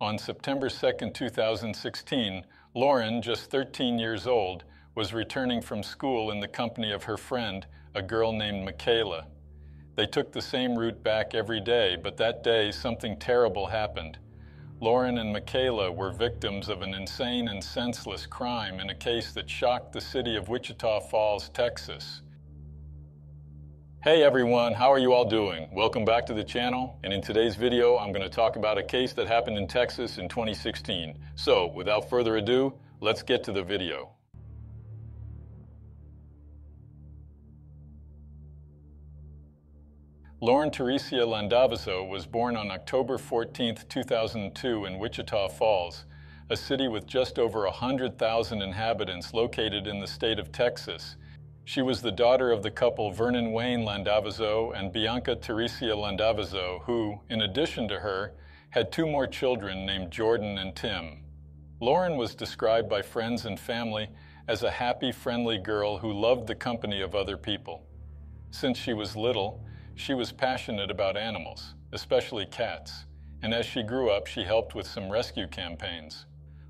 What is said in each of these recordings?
On September 2, 2016, Lauren, just 13 years old, was returning from school in the company of her friend, a girl named Makayla. They took the same route back every day, but that day something terrible happened. Lauren and Makayla were victims of an insane and senseless crime in a case that shocked the city of Wichita Falls, Texas. Hey everyone, how are you all doing? Welcome back to the channel, and in today's video I'm going to talk about a case that happened in Texas in 2016. So, without further ado, let's get to the video. Lauren Teresia Landavazo was born on October 14, 2002 in Wichita Falls, a city with just over 100,000 inhabitants located in the state of Texas. She was the daughter of the couple Vernon Wayne Landavazo and Bianca Teresia Landavazo, who, in addition to her, had two more children named Jordan and Tim. Lauren was described by friends and family as a happy, friendly girl who loved the company of other people. Since she was little, she was passionate about animals, especially cats, and as she grew up, she helped with some rescue campaigns.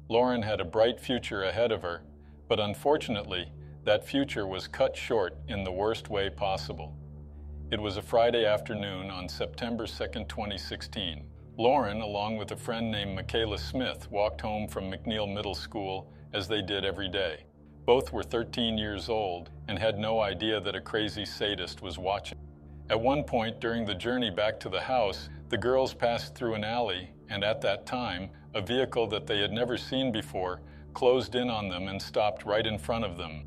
Lauren had a bright future ahead of her, but unfortunately, that future was cut short in the worst way possible. It was a Friday afternoon on September 2, 2016. Lauren, along with a friend named Makayla Smith, walked home from McNeil Middle School as they did every day. Both were 13 years old and had no idea that a crazy sadist was watching. At one point during the journey back to the house, the girls passed through an alley, and at that time, a vehicle that they had never seen before closed in on them and stopped right in front of them.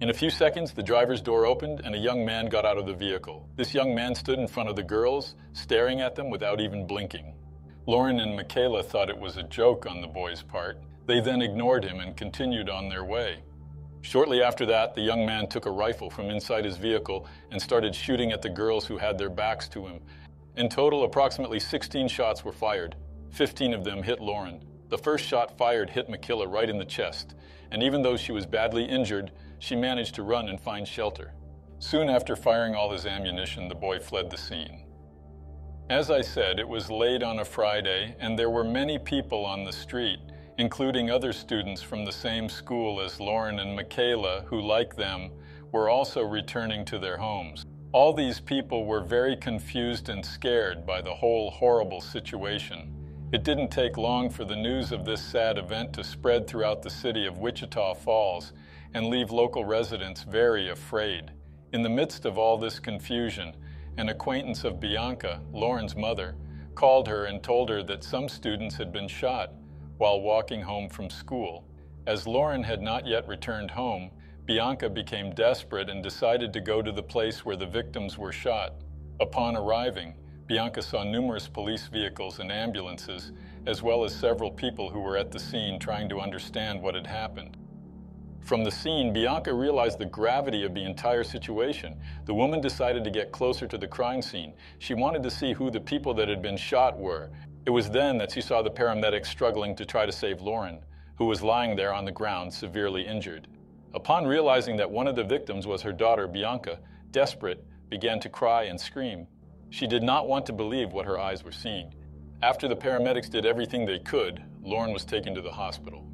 In a few seconds, the driver's door opened and a young man got out of the vehicle. This young man stood in front of the girls, staring at them without even blinking. Lauren and Makayla thought it was a joke on the boy's part. They then ignored him and continued on their way. Shortly after that, the young man took a rifle from inside his vehicle and started shooting at the girls who had their backs to him. In total, approximately 16 shots were fired. 15 of them hit Lauren. The first shot fired hit Makayla right in the chest, and even though she was badly injured, she managed to run and find shelter. Soon after firing all his ammunition, the boy fled the scene. As I said, it was late on a Friday, and there were many people on the street including other students from the same school as Lauren and Makayla, who, like them, were also returning to their homes. All these people were very confused and scared by the whole horrible situation. It didn't take long for the news of this sad event to spread throughout the city of Wichita Falls and leave local residents very afraid. In the midst of all this confusion, an acquaintance of Bianca, Lauren's mother, called her and told her that some students had been shot while walking home from school. As Lauren had not yet returned home, Bianca became desperate and decided to go to the place where the victims were shot. Upon arriving, Bianca saw numerous police vehicles and ambulances, as well as several people who were at the scene trying to understand what had happened. From the scene, Bianca realized the gravity of the entire situation. The woman decided to get closer to the crime scene. She wanted to see who the people that had been shot were it was then that she saw the paramedics struggling to try to save Lauren, who was lying there on the ground severely injured. Upon realizing that one of the victims was her daughter, Bianca, desperate, began to cry and scream. She did not want to believe what her eyes were seeing. After the paramedics did everything they could, Lauren was taken to the hospital.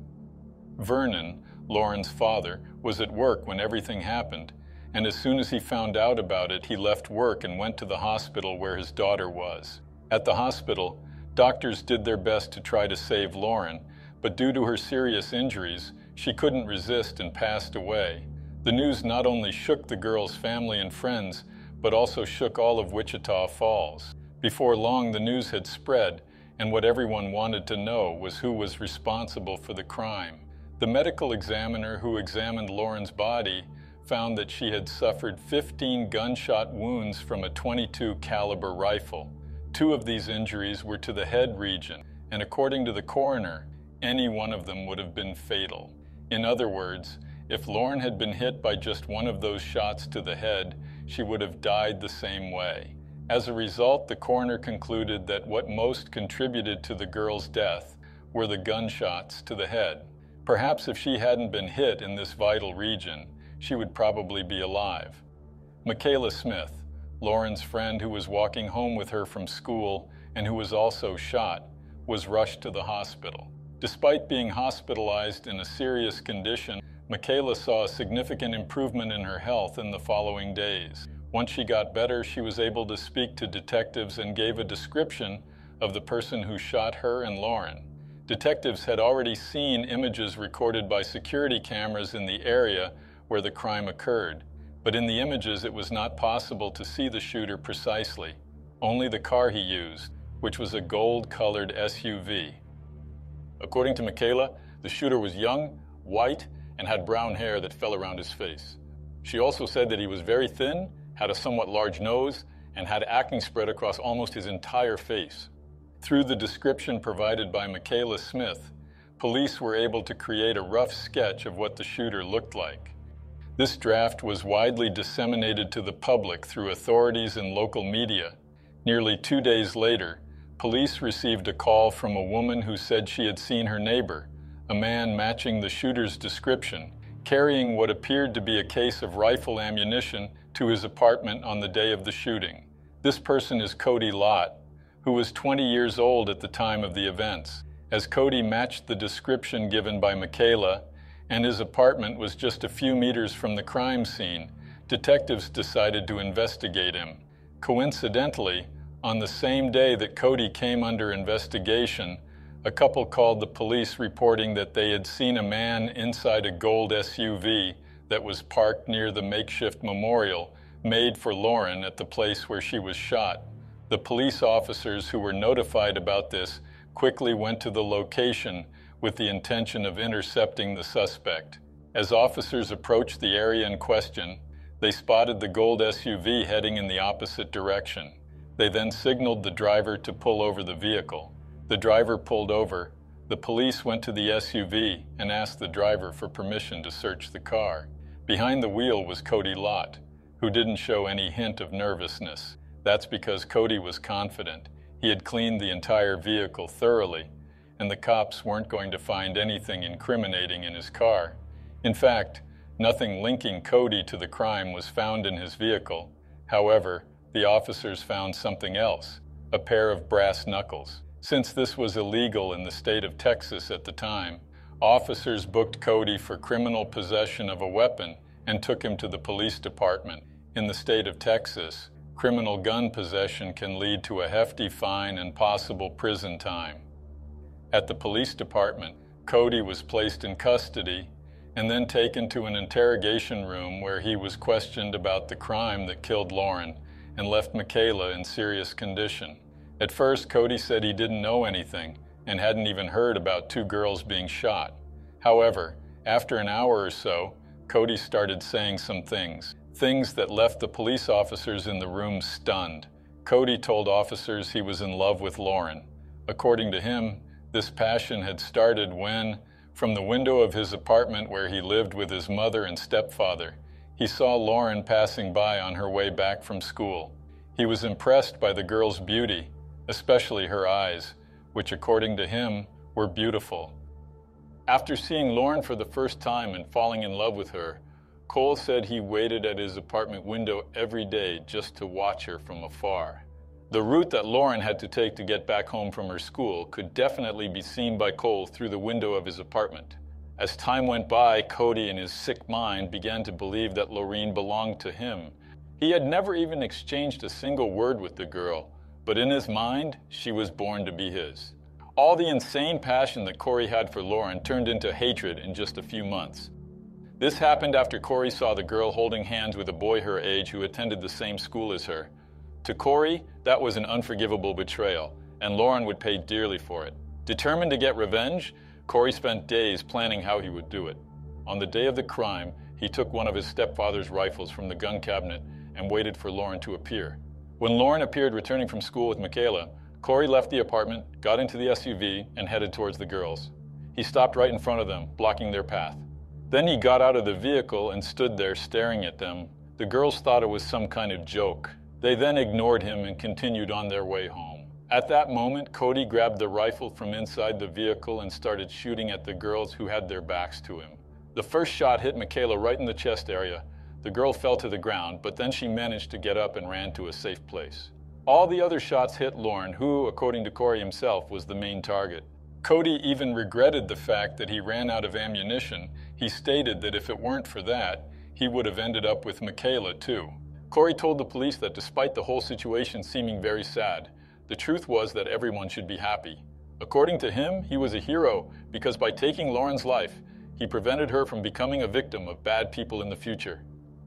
Vernon, Lauren's father, was at work when everything happened, and as soon as he found out about it, he left work and went to the hospital where his daughter was. At the hospital, Doctors did their best to try to save Lauren, but due to her serious injuries, she couldn't resist and passed away. The news not only shook the girl's family and friends, but also shook all of Wichita Falls. Before long, the news had spread, and what everyone wanted to know was who was responsible for the crime. The medical examiner who examined Lauren's body found that she had suffered 15 gunshot wounds from a 22 caliber rifle. Two of these injuries were to the head region, and according to the coroner, any one of them would have been fatal. In other words, if Lauren had been hit by just one of those shots to the head, she would have died the same way. As a result, the coroner concluded that what most contributed to the girl's death were the gunshots to the head. Perhaps if she hadn't been hit in this vital region, she would probably be alive. Makayla Smith, Lauren's friend who was walking home with her from school and who was also shot, was rushed to the hospital. Despite being hospitalized in a serious condition, Makayla saw a significant improvement in her health in the following days. Once she got better, she was able to speak to detectives and gave a description of the person who shot her and Lauren. Detectives had already seen images recorded by security cameras in the area where the crime occurred, but in the images it was not possible to see the shooter precisely, only the car he used, which was a gold-colored SUV. According to Makayla, the shooter was young, white, and had brown hair that fell around his face. She also said that he was very thin, had a somewhat large nose, and had acne spread across almost his entire face. Through the description provided by Makayla Smith, police were able to create a rough sketch of what the shooter looked like. This draft was widely disseminated to the public through authorities and local media. Nearly two days later, police received a call from a woman who said she had seen her neighbor, a man matching the shooter's description, carrying what appeared to be a case of rifle ammunition to his apartment on the day of the shooting. This person is Cody Lott, who was 20 years old at the time of the events. As Cody matched the description given by Makayla, and his apartment was just a few meters from the crime scene, detectives decided to investigate him. Coincidentally, on the same day that Cody came under investigation, a couple called the police reporting that they had seen a man inside a gold SUV that was parked near the makeshift memorial made for Lauren at the place where she was shot. The police officers who were notified about this quickly went to the location with the intention of intercepting the suspect. As officers approached the area in question, they spotted the gold SUV heading in the opposite direction. They then signaled the driver to pull over the vehicle. The driver pulled over. The police went to the SUV and asked the driver for permission to search the car. Behind the wheel was Cody Lott, who didn't show any hint of nervousness. That's because Cody was confident. He had cleaned the entire vehicle thoroughly and the cops weren't going to find anything incriminating in his car. In fact, nothing linking Cody to the crime was found in his vehicle. However, the officers found something else, a pair of brass knuckles. Since this was illegal in the state of Texas at the time, officers booked Cody for criminal possession of a weapon and took him to the police department. In the state of Texas, criminal gun possession can lead to a hefty fine and possible prison time. At the police department, Cody was placed in custody and then taken to an interrogation room where he was questioned about the crime that killed Lauren and left Makayla in serious condition. At first, Cody said he didn't know anything and hadn't even heard about two girls being shot. However, after an hour or so, Cody started saying some things, things that left the police officers in the room stunned. Cody told officers he was in love with Lauren. According to him, this passion had started when, from the window of his apartment where he lived with his mother and stepfather, he saw Lauren passing by on her way back from school. He was impressed by the girl's beauty, especially her eyes, which according to him were beautiful. After seeing Lauren for the first time and falling in love with her, Cole said he waited at his apartment window every day just to watch her from afar. The route that Lauren had to take to get back home from her school could definitely be seen by Cole through the window of his apartment. As time went by, Cody, in his sick mind, began to believe that Lauren belonged to him. He had never even exchanged a single word with the girl, but in his mind, she was born to be his. All the insane passion that Cody had for Lauren turned into hatred in just a few months. This happened after Cody saw the girl holding hands with a boy her age who attended the same school as her. To Cody, that was an unforgivable betrayal, and Lauren would pay dearly for it. Determined to get revenge, Cody spent days planning how he would do it. On the day of the crime, he took one of his stepfather's rifles from the gun cabinet and waited for Lauren to appear. When Lauren appeared returning from school with Makayla, Cody left the apartment, got into the SUV, and headed towards the girls. He stopped right in front of them, blocking their path. Then he got out of the vehicle and stood there staring at them. The girls thought it was some kind of joke, they then ignored him and continued on their way home. At that moment, Cody grabbed the rifle from inside the vehicle and started shooting at the girls who had their backs to him. The first shot hit Makayla right in the chest area. The girl fell to the ground, but then she managed to get up and ran to a safe place. All the other shots hit Lauren, who, according to Cody himself, was the main target. Cody even regretted the fact that he ran out of ammunition. He stated that if it weren't for that, he would have ended up with Makayla, too. Cody told the police that despite the whole situation seeming very sad, the truth was that everyone should be happy. According to him, he was a hero because by taking Lauren's life, he prevented her from becoming a victim of bad people in the future.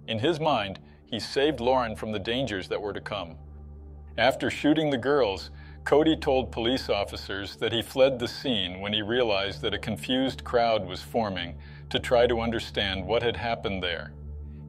In his mind, he saved Lauren from the dangers that were to come. After shooting the girls, Cody told police officers that he fled the scene when he realized that a confused crowd was forming to try to understand what had happened there.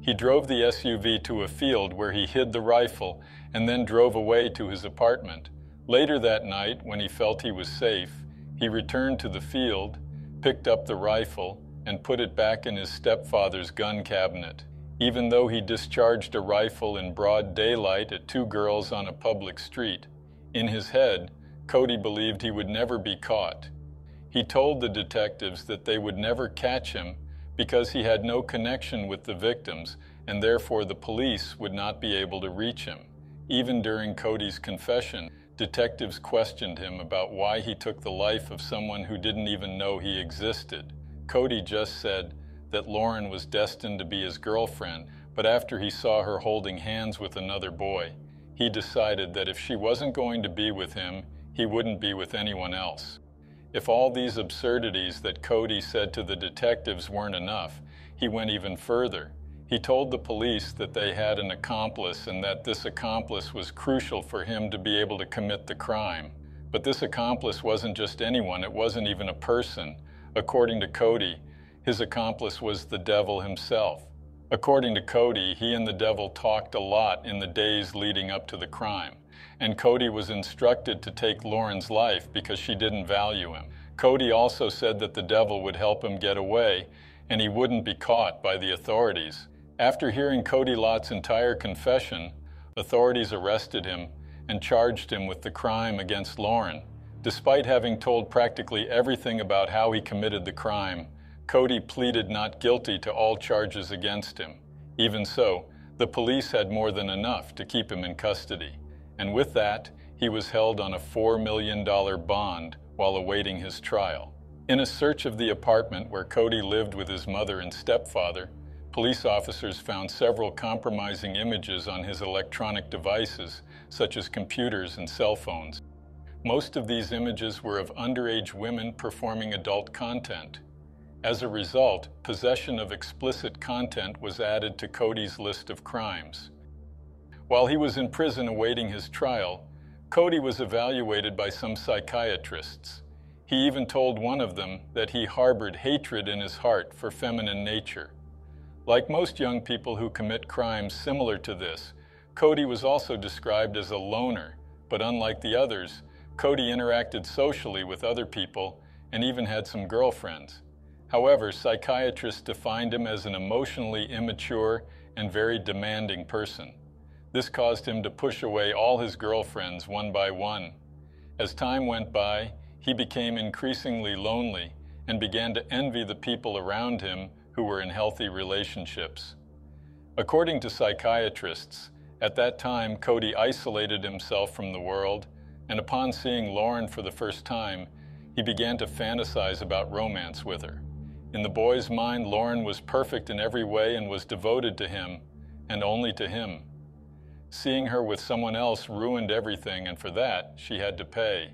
He drove the SUV to a field where he hid the rifle and then drove away to his apartment. Later that night, when he felt he was safe, he returned to the field, picked up the rifle, and put it back in his stepfather's gun cabinet. Even though he discharged a rifle in broad daylight at two girls on a public street, in his head, Cody believed he would never be caught. He told the detectives that they would never catch him because he had no connection with the victims and therefore the police would not be able to reach him. Even during Cody's confession, detectives questioned him about why he took the life of someone who didn't even know he existed. Cody just said that Lauren was destined to be his girlfriend, but after he saw her holding hands with another boy, he decided that if she wasn't going to be with him, he wouldn't be with anyone else. If all these absurdities that Cody said to the detectives weren't enough, he went even further. He told the police that they had an accomplice and that this accomplice was crucial for him to be able to commit the crime. But this accomplice wasn't just anyone, it wasn't even a person. According to Cody, his accomplice was the devil himself. According to Cody, he and the devil talked a lot in the days leading up to the crime and Cody was instructed to take Lauren's life because she didn't value him. Cody also said that the devil would help him get away and he wouldn't be caught by the authorities. After hearing Cody Lott's entire confession, authorities arrested him and charged him with the crime against Lauren. Despite having told practically everything about how he committed the crime, Cody pleaded not guilty to all charges against him. Even so, the police had more than enough to keep him in custody and with that, he was held on a $4 million bond while awaiting his trial. In a search of the apartment where Cody lived with his mother and stepfather, police officers found several compromising images on his electronic devices, such as computers and cell phones. Most of these images were of underage women performing adult content. As a result, possession of explicit content was added to Cody's list of crimes. While he was in prison awaiting his trial, Cody was evaluated by some psychiatrists. He even told one of them that he harbored hatred in his heart for feminine nature. Like most young people who commit crimes similar to this, Cody was also described as a loner, but unlike the others, Cody interacted socially with other people and even had some girlfriends. However, psychiatrists defined him as an emotionally immature and very demanding person. This caused him to push away all his girlfriends one by one. As time went by, he became increasingly lonely and began to envy the people around him who were in healthy relationships. According to psychiatrists, at that time Cody isolated himself from the world, and upon seeing Lauren for the first time, he began to fantasize about romance with her. In the boy's mind, Lauren was perfect in every way and was devoted to him, and only to him. Seeing her with someone else ruined everything, and for that, she had to pay.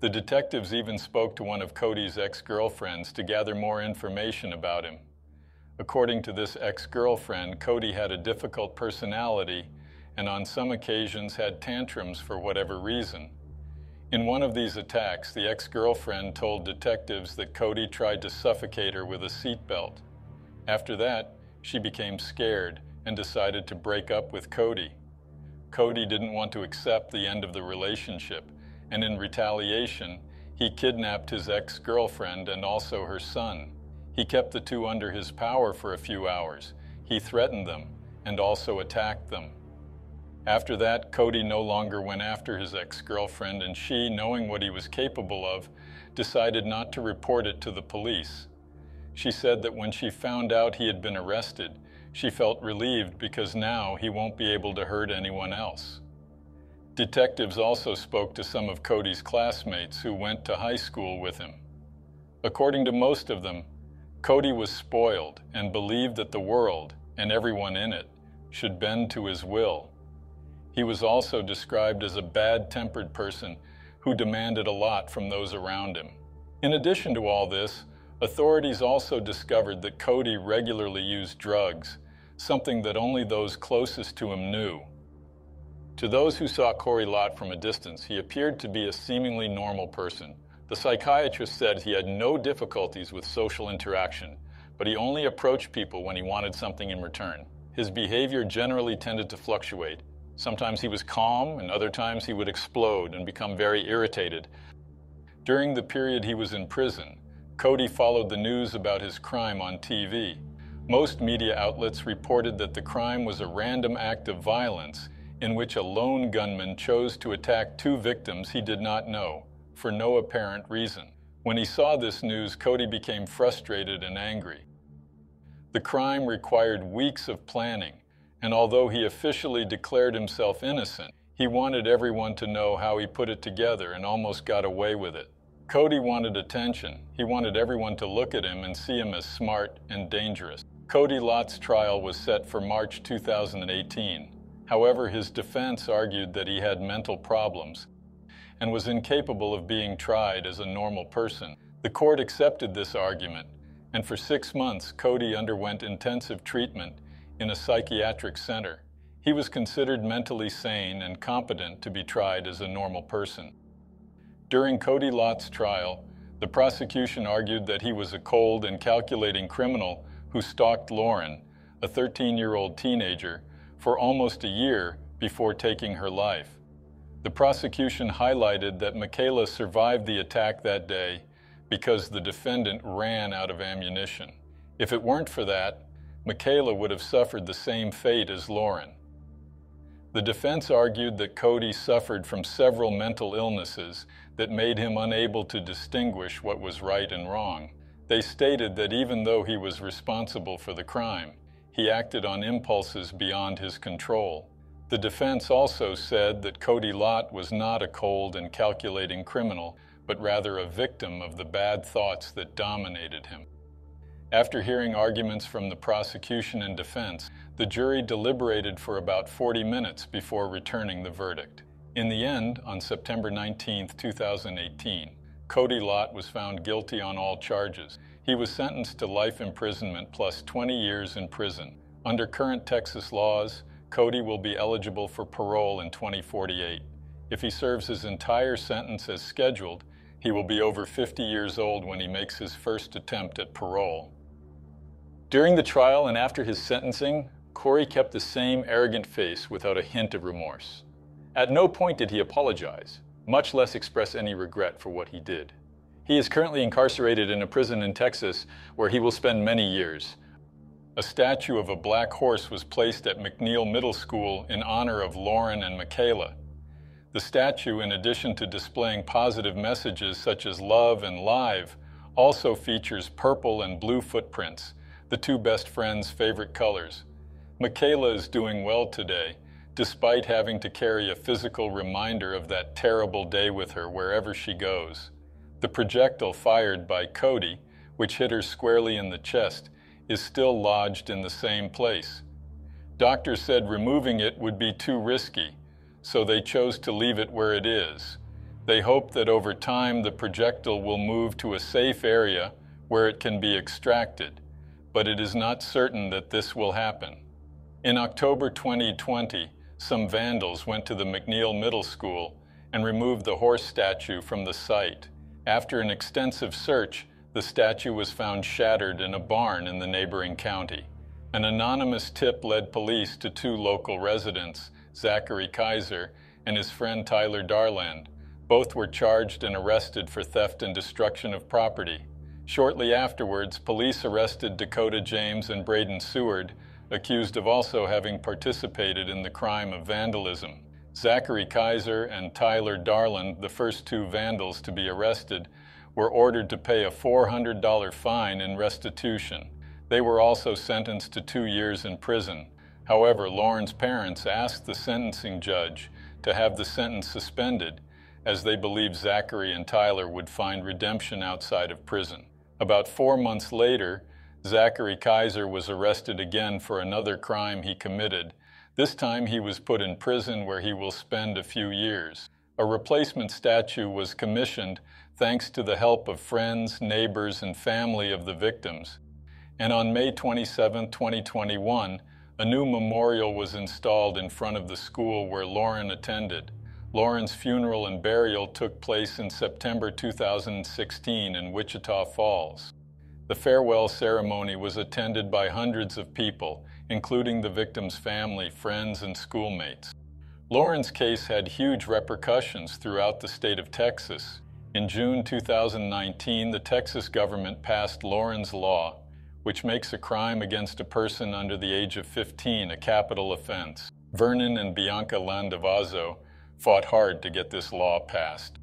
The detectives even spoke to one of Cody's ex girlfriends to gather more information about him. According to this ex girlfriend, Cody had a difficult personality and on some occasions had tantrums for whatever reason. In one of these attacks, the ex girlfriend told detectives that Cody tried to suffocate her with a seatbelt. After that, she became scared and decided to break up with Cody. Cody didn't want to accept the end of the relationship, and in retaliation, he kidnapped his ex girlfriend and also her son. He kept the two under his power for a few hours. He threatened them and also attacked them. After that, Cody no longer went after his ex girlfriend, and she, knowing what he was capable of, decided not to report it to the police. She said that when she found out he had been arrested, she felt relieved because now he won't be able to hurt anyone else. Detectives also spoke to some of Cody's classmates who went to high school with him. According to most of them, Cody was spoiled and believed that the world, and everyone in it, should bend to his will. He was also described as a bad-tempered person who demanded a lot from those around him. In addition to all this, authorities also discovered that Cody regularly used drugs, something that only those closest to him knew. To those who saw Cody Lott from a distance, he appeared to be a seemingly normal person. The psychiatrist said he had no difficulties with social interaction, but he only approached people when he wanted something in return. His behavior generally tended to fluctuate. Sometimes he was calm, and other times he would explode and become very irritated. During the period he was in prison, Cody followed the news about his crime on TV. Most media outlets reported that the crime was a random act of violence in which a lone gunman chose to attack two victims he did not know, for no apparent reason. When he saw this news, Cody became frustrated and angry. The crime required weeks of planning, and although he officially declared himself innocent, he wanted everyone to know how he put it together and almost got away with it. Cody wanted attention. He wanted everyone to look at him and see him as smart and dangerous. Cody Lott's trial was set for March 2018. However, his defense argued that he had mental problems and was incapable of being tried as a normal person. The court accepted this argument, and for six months, Cody underwent intensive treatment in a psychiatric center. He was considered mentally sane and competent to be tried as a normal person. During Cody Lott's trial, the prosecution argued that he was a cold and calculating criminal who stalked Lauren, a 13-year-old teenager, for almost a year before taking her life. The prosecution highlighted that Makayla survived the attack that day because the defendant ran out of ammunition. If it weren't for that, Makayla would have suffered the same fate as Lauren. The defense argued that Cody suffered from several mental illnesses that made him unable to distinguish what was right and wrong. They stated that even though he was responsible for the crime, he acted on impulses beyond his control. The defense also said that Cody Lott was not a cold and calculating criminal, but rather a victim of the bad thoughts that dominated him. After hearing arguments from the prosecution and defense, the jury deliberated for about 40 minutes before returning the verdict. In the end, on September 19, 2018, Cody Lott was found guilty on all charges. He was sentenced to life imprisonment plus 20 years in prison. Under current Texas laws, Cody will be eligible for parole in 2048. If he serves his entire sentence as scheduled, he will be over 50 years old when he makes his first attempt at parole. During the trial and after his sentencing, Cody kept the same arrogant face without a hint of remorse. At no point did he apologize, much less express any regret for what he did. He is currently incarcerated in a prison in Texas where he will spend many years. A statue of a black horse was placed at McNeil Middle School in honor of Lauren and Makayla. The statue, in addition to displaying positive messages such as love and live, also features purple and blue footprints, the two best friends' favorite colors. Makayla is doing well today, despite having to carry a physical reminder of that terrible day with her wherever she goes. The projectile fired by Cody, which hit her squarely in the chest, is still lodged in the same place. Doctors said removing it would be too risky, so they chose to leave it where it is. They hope that over time the projectile will move to a safe area where it can be extracted, but it is not certain that this will happen. In October 2020, some vandals went to the McNeil Middle School and removed the horse statue from the site. After an extensive search, the statue was found shattered in a barn in the neighboring county. An anonymous tip led police to two local residents, Zachary Kaiser and his friend Tyler Darland. Both were charged and arrested for theft and destruction of property. Shortly afterwards, police arrested Dakota James and Braden Seward, accused of also having participated in the crime of vandalism. Zachary Kaiser and Tyler Darland, the first two vandals to be arrested, were ordered to pay a $400 fine in restitution. They were also sentenced to two years in prison. However, Lauren's parents asked the sentencing judge to have the sentence suspended, as they believed Zachary and Tyler would find redemption outside of prison. About four months later, Zachary Kaiser was arrested again for another crime he committed. This time he was put in prison where he will spend a few years. A replacement statue was commissioned thanks to the help of friends, neighbors, and family of the victims. And on May 27, 2021, a new memorial was installed in front of the school where Lauren attended. Lauren's funeral and burial took place in September 2016 in Wichita Falls. The farewell ceremony was attended by hundreds of people, including the victim's family, friends, and schoolmates. Lauren's case had huge repercussions throughout the state of Texas. In June 2019, the Texas government passed Lauren's Law, which makes a crime against a person under the age of 15 a capital offense. Vernon and Bianca Landavazo fought hard to get this law passed.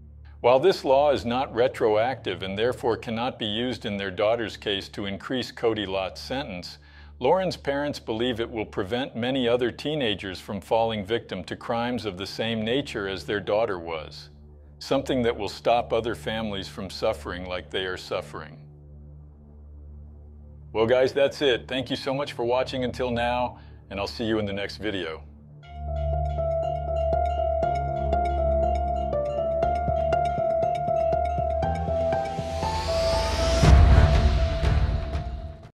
While this law is not retroactive and therefore cannot be used in their daughter's case to increase Cody Lott's sentence, Lauren's parents believe it will prevent many other teenagers from falling victim to crimes of the same nature as their daughter was, something that will stop other families from suffering like they are suffering. Well guys, that's it. Thank you so much for watching until now, and I'll see you in the next video.